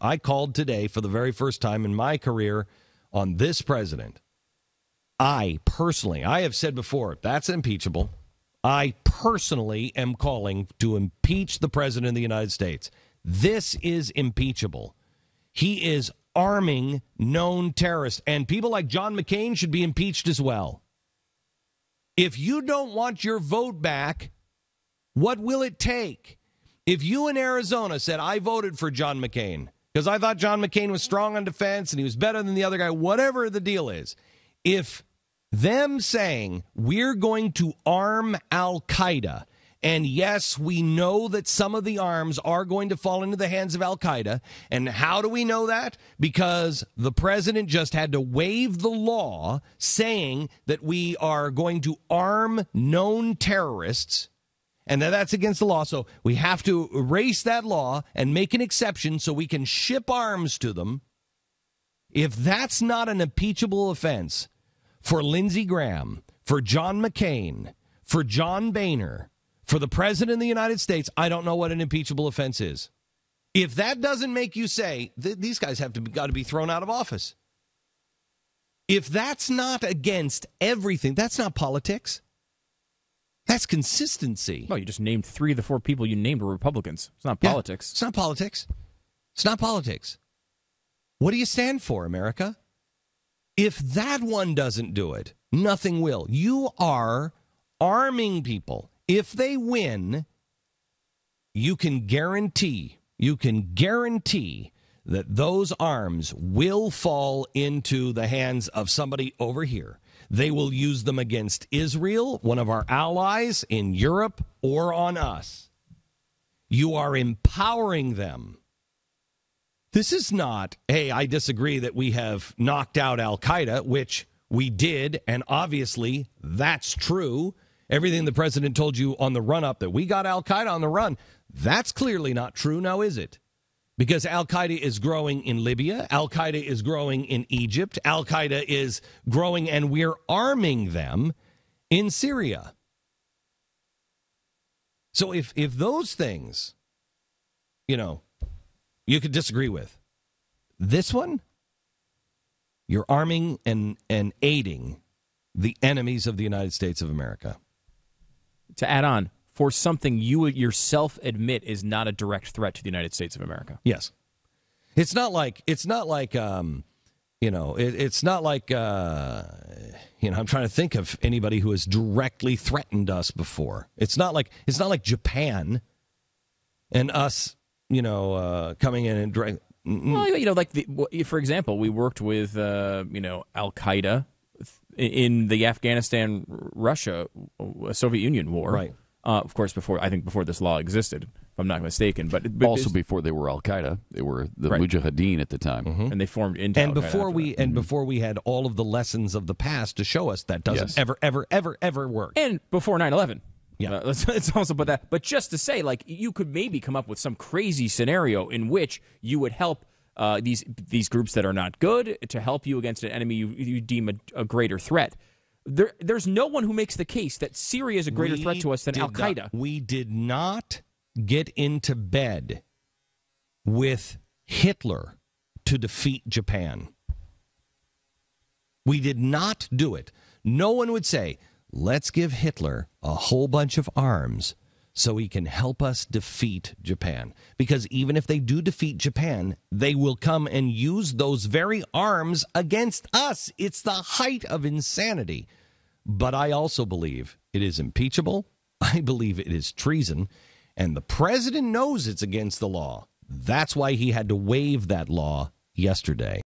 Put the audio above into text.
I called today for the very first time in my career on this president. I personally, I have said before, that's impeachable. I personally am calling to impeach the president of the United States. This is impeachable. He is arming known terrorists, and people like John McCain should be impeached as well. If you don't want your vote back, what will it take? If you in Arizona said, I voted for John McCain because I thought John McCain was strong on defense and he was better than the other guy, whatever the deal is, if them saying we're going to arm Al Qaeda, and yes, we know that some of the arms are going to fall into the hands of Al Qaeda. And how do we know that? Because the president just had to waive the law saying that we are going to arm known terrorists and that that's against the law. So we have to erase that law and make an exception so we can ship arms to them. If that's not an impeachable offense for Lindsey Graham, for John McCain, for John Boehner, for the President of the United States, I don't know what an impeachable offense is. If that doesn't make you say these guys have to got to be thrown out of office, if that's not against everything, that's not politics. That's consistency. Well, you just named three of the four people you named were Republicans. It's not politics. Yeah, it's not politics. It's not politics. What do you stand for, America? If that one doesn't do it, nothing will. You are arming people. If they win, you can guarantee, you can guarantee that those arms will fall into the hands of somebody over here they will use them against Israel, one of our allies in Europe, or on us. You are empowering them. This is not, hey, I disagree that we have knocked out Al Qaeda, which we did, and obviously that's true. Everything the president told you on the run up that we got Al Qaeda on the run, that's clearly not true now, is it? Because Al Qaeda is growing in Libya, Al Qaeda is growing in Egypt, Al Qaeda is growing, and we're arming them in Syria. So if if those things, you know, you could disagree with, this one, you're arming and and aiding the enemies of the United States of America. To add on, for something you yourself admit is not a direct threat to the United States of America. Yes, it's not like it's not like um, you know it, it's not like uh, you know I'm trying to think of anybody who has directly threatened us before. It's not like it's not like Japan and us, you know, uh, coming in and direct. Well, you know, like the, for example, we worked with uh, you know Al Qaeda in the Afghanistan Russia Soviet Union war, right? Uh, of course, before I think before this law existed, if I'm not mistaken. But, but also before they were Al Qaeda, they were the right. Mujahideen at the time, mm-hmm. and they formed into and before we that. and mm-hmm. before we had all of the lessons of the past to show us that doesn't yes. ever ever ever ever work. And before 9/11. Yeah, uh, let's, let's also put that. But just to say, like, you could maybe come up with some crazy scenario in which you would help uh, these these groups that are not good to help you against an enemy you, you deem a, a greater threat. There, there's no one who makes the case that Syria is a greater we threat to us than Al Qaeda. We did not get into bed with Hitler to defeat Japan. We did not do it. No one would say, let's give Hitler a whole bunch of arms so he can help us defeat Japan. Because even if they do defeat Japan, they will come and use those very arms against us. It's the height of insanity. But I also believe it is impeachable. I believe it is treason. And the president knows it's against the law. That's why he had to waive that law yesterday.